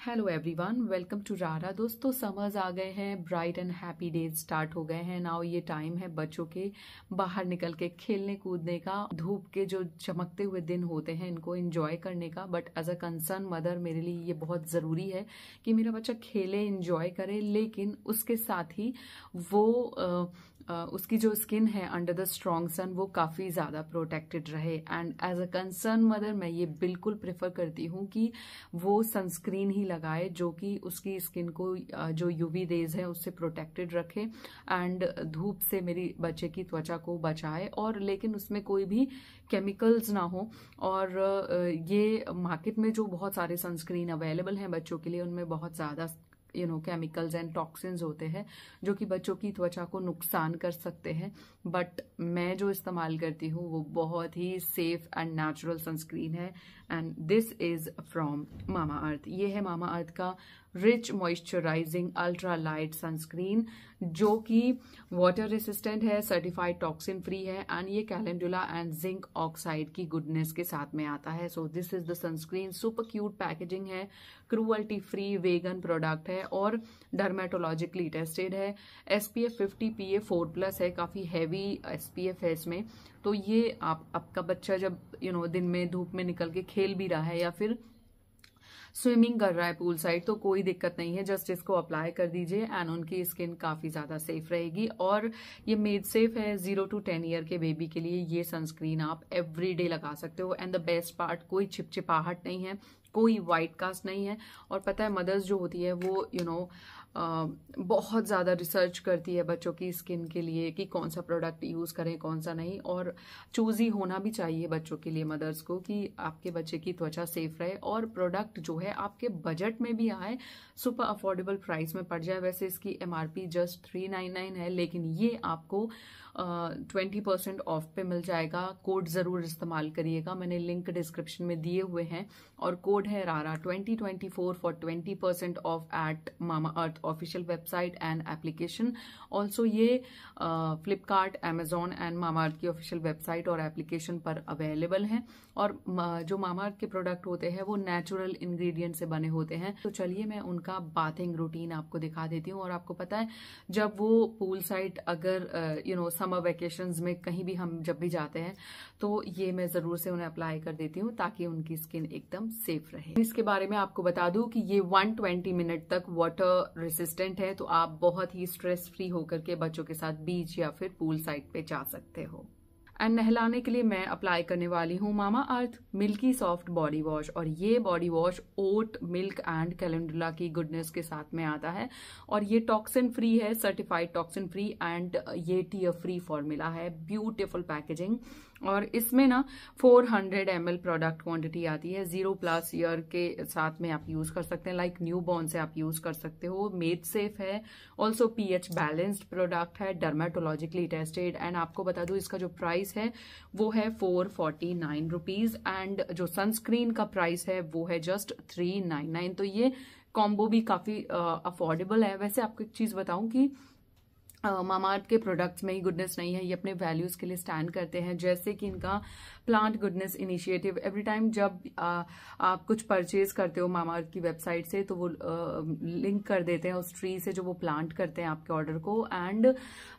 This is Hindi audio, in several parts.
हेलो एवरीवन वेलकम टू रारा दोस्तों समर्स आ गए हैं bright and happy days start हो गए हैं. नाउ ये टाइम है बच्चों के बाहर निकल के खेलने कूदने का, धूप के जो चमकते हुए दिन होते हैं, इनको एंजॉय करने का. But as a concern mother मेरे लिए ये बहुत ज़रूरी है कि मेरा बच्चा खेले एंजॉय करे, लेकिन उसके साथ ही वो उसकी जो स्किन है अंडर द स्ट्रॉन्ग सन वो काफ़ी ज़्यादा प्रोटेक्टेड रहे। And as a concern mother मैं ये बिल्कुल प्रेफर करती हूँ कि वो सनस्क्रीन ही लगाए जो कि उसकी स्किन को जो यूवी रेज है, उससे प्रोटेक्टेड रखे। एंड धूप से मेरी बच्चे की त्वचा को बचाए। और लेकिन उसमें कोई भी केमिकल्स ना हो। और ये मार्केट में जो बहुत सारे सनस्क्रीन अवेलेबल हैं बच्चों के लिए, उनमें बहुत ज़्यादा you know chemicals and toxins होते हैं, जो कि बच्चों की त्वचा को नुकसान कर सकते हैं। बट मैं जो इस्तेमाल करती हूँ, वो बहुत ही सेफ़ एंड नेचुरल सनस्क्रीन है। And this is from Mamaearth ये है मामा अर्थ का rich moisturising ultra light sunscreen जो कि वाटर रेसिस्टेंट है सर्टिफाइड टॉक्सिन फ्री है एंड ये कैलेंडुला एंड जिंक ऑक्साइड की गुडनेस के साथ में आता है. So this is the sunscreen super cute packaging है क्रूअल्टी फ्री वेगन प्रोडक्ट है और डर्मेटोलॉजिकली टेस्टेड है. S P F fifty P A four plus है काफ़ी हैवी एस पी एफ़ है इसमें. तो ये आप आपका बच्चा जब यू you नो know, दिन में धूप में निकल के खेल भी रहा है या फिर स्विमिंग कर रहा है पूल साइड तो कोई दिक्कत नहीं है। जस्ट इसको अप्लाई कर दीजिए एंड उनकी स्किन काफ़ी ज़्यादा सेफ़ रहेगी। और ये मेड सेफ़ है ज़ीरो टू टेन ईयर के बेबी के लिए। ये सनस्क्रीन आप एवरी डे लगा सकते हो। एंड द बेस्ट पार्ट कोई चिपचिपाहट नहीं है कोई वाइट कास्ट नहीं है। और पता है मदर्स जो होती है वो यू you नो know, बहुत ज़्यादा रिसर्च करती है बच्चों की स्किन के लिए कि कौन सा प्रोडक्ट यूज़ करें, कौन सा नहीं। और चूज़ी होना भी चाहिए बच्चों के लिए मदर्स को कि आपके बच्चे की त्वचा सेफ़ रहे और प्रोडक्ट जो है आपके बजट में भी आए सुपर अफोर्डेबल प्राइस में पड़ जाए। वैसे इसकी MRP just three nine nine है, लेकिन ये आपको ट्वेंटी परसेंट ऑफ़ पे मिल जाएगा। कोड ज़रूर इस्तेमाल करिएगा। मैंने लिंक डिस्क्रिप्शन में दिए हुए हैं। और कोड है रारा twenty twenty four for twenty percent off at Mamaearth official website and application also ये Flipkart Amazon and Mamaearth की ऑफिशियल वेबसाइट और एप्लीकेशन पर अवेलेबल हैं। और जो मामाअर्थ के प्रोडक्ट होते हैं, वो नेचुरल इंग्रेडिएंट से बने होते हैं। तो चलिए मैं उनका बाथिंग रूटीन आपको दिखा देती हूँ और आपको पता है, जब वो पूल साइड अगर यू नो समर वेकेशंस में कहीं भी हम जब भी जाते हैं तो ये मैं ज़रूर से उन्हें अप्लाई कर देती हूँ ताकि उनकी स्किन एकदम सेफ़ रहे। इसके बारे में आपको बता दूँ कि ये 120 मिनट तक वाटर रेसिस्टेंट है तो आप बहुत ही स्ट्रेस फ्री होकर के बच्चों के साथ बीच या फिर पूल साइड पे जा सकते हो। एंड नहलाने के लिए मैं अप्लाई करने वाली हूँ, Mamaearth milky soft body wash और ये body wash oat milk and calendula की गुडनेस के साथ में आता है। और ये टॉक्सिन फ्री है सर्टिफाइड टॉक्सिन फ्री एंड ये टीयर फ्री फॉर्मूला है. ब्यूटिफुल पैकेजिंग और इसमें ना 400 हंड्रेड एम प्रोडक्ट क्वांटिटी आती है। ज़ीरो प्लस ईयर के साथ में आप यूज़ कर सकते हैं। लाइक न्यू बॉर्न से आप यूज़ कर सकते हो। मेड सेफ़ है। ऑल्सो पीएच बैलेंस्ड प्रोडक्ट है। डर्माटोलॉजिकली टेस्टेड एंड आपको बता दू इसका जो प्राइस है वो है four forty nine rupees and जो सनस्क्रीन का प्राइस है वो है जस्ट थ्री नाइन नाइन तो ये कॉम्बो भी काफ़ी अफोर्डेबल uh, है। वैसे आपको एक चीज़ बताऊँ कि मामार्थ के प्रोडक्ट्स में ही गुडनेस नहीं है ये अपने वैल्यूज़ के लिए स्टैंड करते हैं जैसे कि इनका plant goodness initiative every time जब आ, आप कुछ परचेज करते हो मामार्थ की वेबसाइट से तो वो आ, लिंक कर देते हैं उस ट्री से जो वो प्लांट करते हैं आपके ऑर्डर को। एंड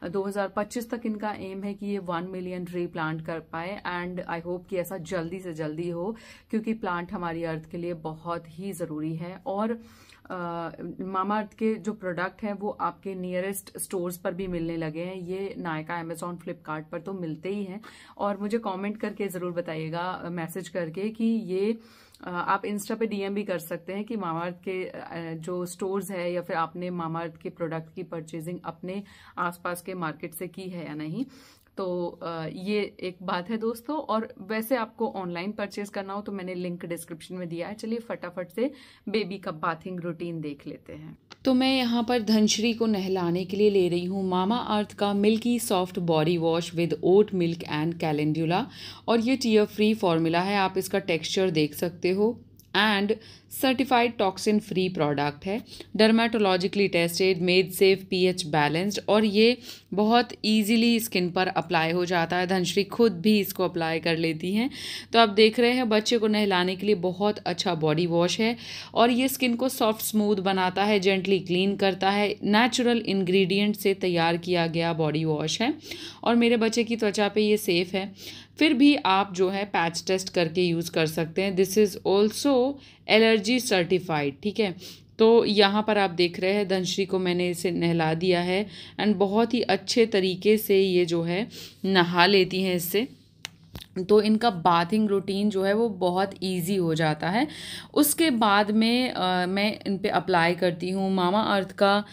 2025 तक इनका एम है कि ये वन मिलियन ट्री प्लांट कर पाए। एंड आई होप कि ऐसा जल्दी से जल्दी हो क्योंकि प्लांट हमारी अर्थ के लिए बहुत ही ज़रूरी है। और मामा के जो प्रोडक्ट हैं, वो आपके नियरेस्ट स्टोर्स पर भी मिलने लगे हैं। ये नायका अमेजोन फ्लिपकार्ट पर तो मिलते ही हैं। और मुझे कमेंट करके ज़रूर बताइएगा मैसेज करके कि ये आप इंस्टा पे डीएम भी कर सकते हैं कि मामार्थ के जो स्टोर्स है या फिर आपने मामार्थ के प्रोडक्ट की परचेजिंग अपने आसपास के मार्केट से की है या नहीं। तो ये एक बात है दोस्तों, और वैसे आपको ऑनलाइन परचेज करना हो तो मैंने लिंक डिस्क्रिप्शन में दिया है। चलिए फटाफट से बेबी का बाथिंग रूटीन देख लेते हैं। तो मैं यहाँ पर धनश्री को नहलाने के लिए ले रही हूँ। मामा अर्थ का milky soft body wash with oat milk and calendula और ये टीयर फ्री फॉर्मूला है। आप इसका टेक्सचर देख सकते हो। And certified toxin free product है। Dermatologically tested made safe pH balanced और ये बहुत इजीली स्किन पर अप्लाई हो जाता है। धनश्री खुद भी इसको अप्लाई कर लेती हैं। तो आप देख रहे हैं, बच्चे को नहलाने के लिए बहुत अच्छा बॉडी वॉश है, और ये स्किन को सॉफ्ट स्मूथ बनाता है जेंटली क्लीन करता है। नेचुरल इंग्रेडिएंट से तैयार किया गया बॉडी वॉश है। और मेरे बच्चे की त्वचा पे ये सेफ़ है। फिर भी आप जो है पैच टेस्ट करके यूज़ कर सकते हैं. This is also allergy certified ठीक है? तो यहाँ पर आप देख रहे हैं, धनश्री को मैंने इसे नहला दिया है एंड बहुत ही अच्छे तरीके से ये जो है नहा लेती हैं इससे। तो इनका बाथिंग रूटीन जो है वो बहुत इजी हो जाता है। उसके बाद में आ, मैं इन पे अप्लाई करती हूँ मामा अर्थ का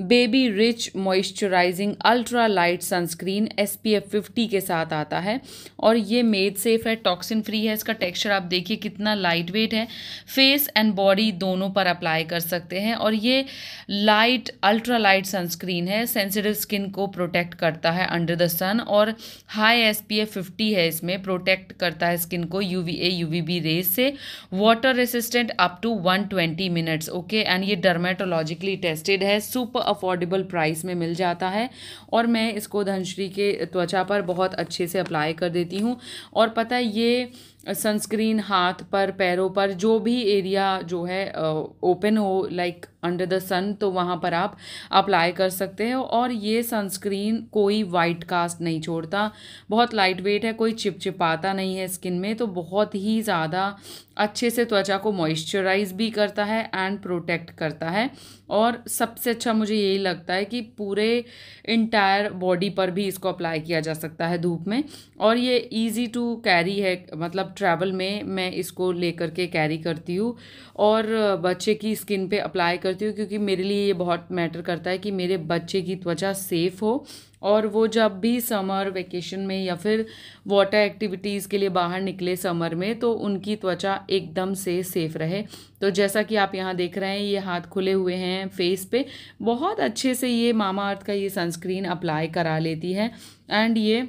baby rich moisturising ultra light sunscreen S P F fifty के साथ आता है। और ये मेड सेफ़ है टॉक्सिन फ्री है इसका टेक्सचर आप देखिए कितना लाइट वेट है। फेस एंड बॉडी दोनों पर अप्लाई कर सकते हैं और ये लाइट अल्ट्रा लाइट सनस्क्रीन है सेंसिटिव स्किन को प्रोटेक्ट करता है अंडर द सन और high S P F fifty है इसमें। प्रोटेक्ट करता है स्किन को U V A U V B rays से। Water resistant up to one twenty minutes okay and ये डर्मेटोलॉजिकली टेस्टेड है सुपर अफोर्डेबल प्राइस में मिल जाता है। और मैं इसको धनश्री के त्वचा पर बहुत अच्छे से अप्लाई कर देती हूँ। और पता है ये सनस्क्रीन हाथ पर, पैरों पर, जो भी एरिया जो है ओपन हो लाइक अंडर द सन तो वहाँ पर आप अप्लाई कर सकते हो। और ये सनस्क्रीन कोई वाइट कास्ट नहीं छोड़ता। बहुत लाइट वेट है, कोई चिपचिपाता नहीं है स्किन में तो बहुत ही ज़्यादा अच्छे से त्वचा को मॉइस्चराइज भी करता है एंड प्रोटेक्ट करता है। और सबसे अच्छा मुझे यही लगता है कि पूरे इंटायर बॉडी पर भी इसको अप्लाई किया जा सकता है धूप में। और ये इजी टू कैरी है मतलब ट्रैवल में मैं इसको लेकर के कैरी करती हूँ। और बच्चे की स्किन पे अप्लाई करती हूँ क्योंकि मेरे लिए ये बहुत मैटर करता है कि मेरे बच्चे की त्वचा सेफ़ हो। और वो जब भी समर वेकेशन में या फिर वाटर एक्टिविटीज़ के लिए बाहर निकले समर में तो उनकी त्वचा एकदम से सेफ़ रहे। तो जैसा कि आप यहाँ देख रहे हैं, ये हाथ खुले हुए हैं फेस पे। बहुत अच्छे से ये मामा अर्थ का ये सनस्क्रीन अप्लाई करा लेती है। एंड ये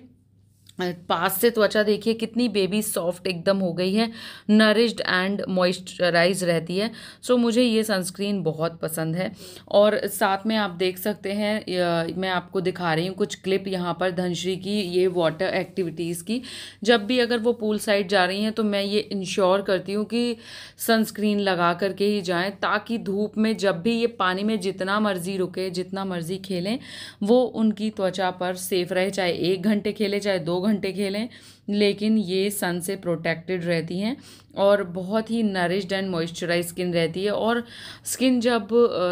पास से त्वचा देखिए कितनी बेबी सॉफ्ट एकदम हो गई है नरिश्ड एंड मॉइस्चराइज रहती है। सो so, मुझे ये सनस्क्रीन बहुत पसंद है। और साथ में आप देख सकते हैं मैं आपको दिखा रही हूँ कुछ क्लिप यहाँ पर धनश्री की ये वाटर एक्टिविटीज़ की। जब भी अगर वो पूल साइड जा रही हैं तो मैं ये इंश्योर करती हूँ कि सनस्क्रीन लगा करके ही जाएँ ताकि धूप में जब भी ये पानी में जितना मर्ज़ी रुके जितना मर्ज़ी खेलें वो उनकी त्वचा पर सेफ़ रहे चाहे एक घंटे खेले चाहे दो घंटे खेलें, लेकिन ये सन से प्रोटेक्टेड रहती हैं और बहुत ही नरिश्ड एंड मॉइस्चराइज स्किन रहती है और स्किन जब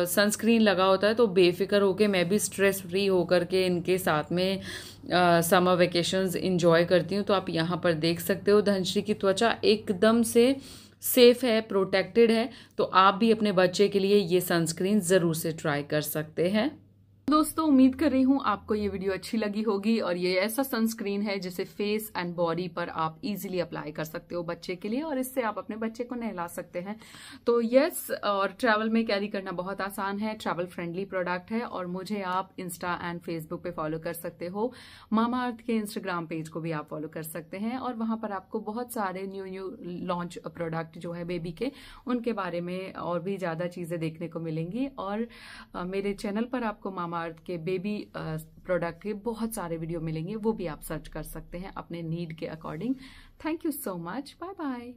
सनस्क्रीन लगा होता है तो बेफिक्र होके मैं भी स्ट्रेस फ्री होकर के इनके साथ में समर वेकेशंस इंजॉय करती हूँ। तो आप यहाँ पर देख सकते हो, धनश्री की त्वचा एकदम से सेफ़ है प्रोटेक्टेड है तो आप भी अपने बच्चे के लिए ये सनस्क्रीन ज़रूर से ट्राई कर सकते हैं। दोस्तों, उम्मीद कर रही हूँ आपको ये वीडियो अच्छी लगी होगी और ये ऐसा सनस्क्रीन है जिसे फेस एंड बॉडी पर आप इजीली अप्लाई कर सकते हो बच्चे के लिए और इससे आप अपने बच्चे को नहला सकते हैं। तो यस और ट्रैवल में कैरी करना बहुत आसान है ट्रैवल फ्रेंडली प्रोडक्ट है और मुझे आप इंस्टा एंड फेसबुक पे फॉलो कर सकते हो। मामा अर्थ के इंस्टाग्राम पेज को भी आप फॉलो कर सकते हैं और वहाँ पर आपको बहुत सारे न्यू न्यू लॉन्च प्रोडक्ट जो है बेबी के, उनके बारे में और भी ज़्यादा चीज़ें देखने को मिलेंगी और मेरे चैनल पर आपको मामा मार्थ के बेबी प्रोडक्ट के बहुत सारे वीडियो मिलेंगे, वो भी आप सर्च कर सकते हैं अपने नीड के according thank you so much bye bye